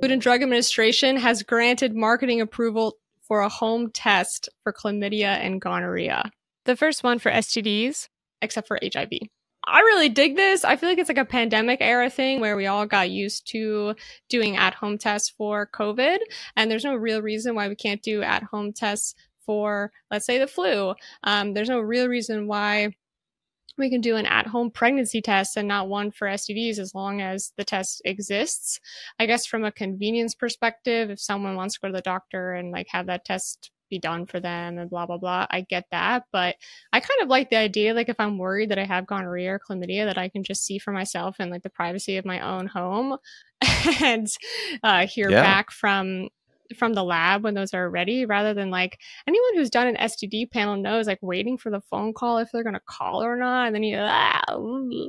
Food and Drug Administration has granted marketing approval for a home test for chlamydia and gonorrhea. The first one for STDs, except for HIV. I really dig this. I feel like it's like a pandemic era thing where we all got used to doing at home tests for COVID. And there's no real reason why we can't do at home tests for, let's say, the flu. Um, there's no real reason why we can do an at home pregnancy test and not one for STDs as long as the test exists. I guess from a convenience perspective, if someone wants to go to the doctor and like have that test be done for them and blah blah blah. I get that, but I kind of like the idea like if I'm worried that I have gonorrhea or chlamydia that I can just see for myself in like the privacy of my own home and uh, hear yeah. back from from the lab when those are ready rather than like anyone who's done an STD panel knows like waiting for the phone call if they're going to call or not and then you ah,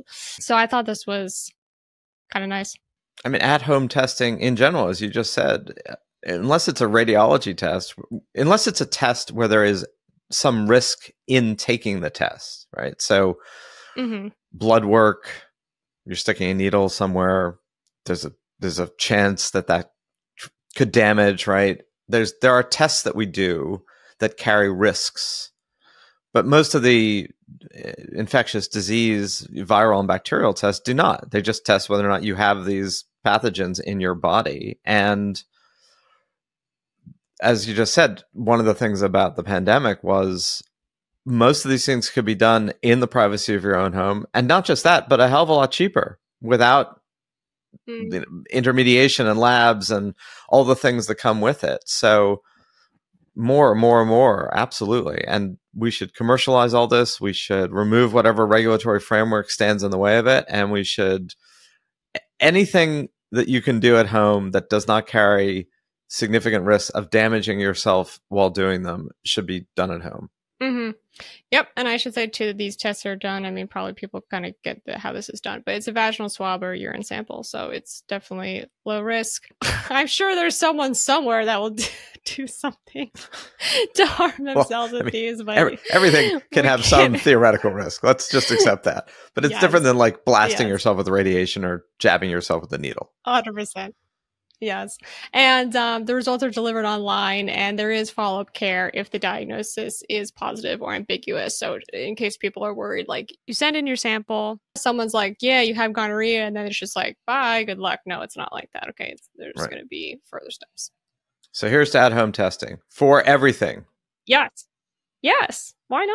so I thought this was kind of nice. I mean at home testing in general as you just said unless it's a radiology test, unless it's a test where there is some risk in taking the test, right? So, mm-hmm. blood work, you're sticking a needle somewhere. There's a there's a chance that that could damage, right? There's there are tests that we do that carry risks, but most of the eh, infectious disease, viral and bacterial tests do not. They just test whether or not you have these pathogens in your body and as you just said, one of the things about the pandemic was most of these things could be done in the privacy of your own home. And not just that, but a hell of a lot cheaper without mm. the intermediation and labs and all the things that come with it. So, more, more, more, absolutely. And we should commercialize all this. We should remove whatever regulatory framework stands in the way of it. And we should, anything that you can do at home that does not carry significant risks of damaging yourself while doing them should be done at home. Mm-hmm. Yep, and I should say too, these tests are done. I mean, probably people kind of get the, how this is done, but it's a vaginal swab or urine sample, so it's definitely low risk. I'm sure there's someone somewhere that will do, something to harm themselves well, with I mean, these. But every, everything can have some theoretical risk. Let's just accept that. But it's yes. different than like blasting yes. yourself with radiation or jabbing yourself with a needle. Hundred percent. Yes. And um, the results are delivered online, and there is follow up care if the diagnosis is positive or ambiguous. So, in case people are worried, like you send in your sample, someone's like, Yeah, you have gonorrhea. And then it's just like, Bye, good luck. No, it's not like that. Okay. It's, there's right. going to be further steps. So, here's to at home testing for everything. Yes. Yes. Why not?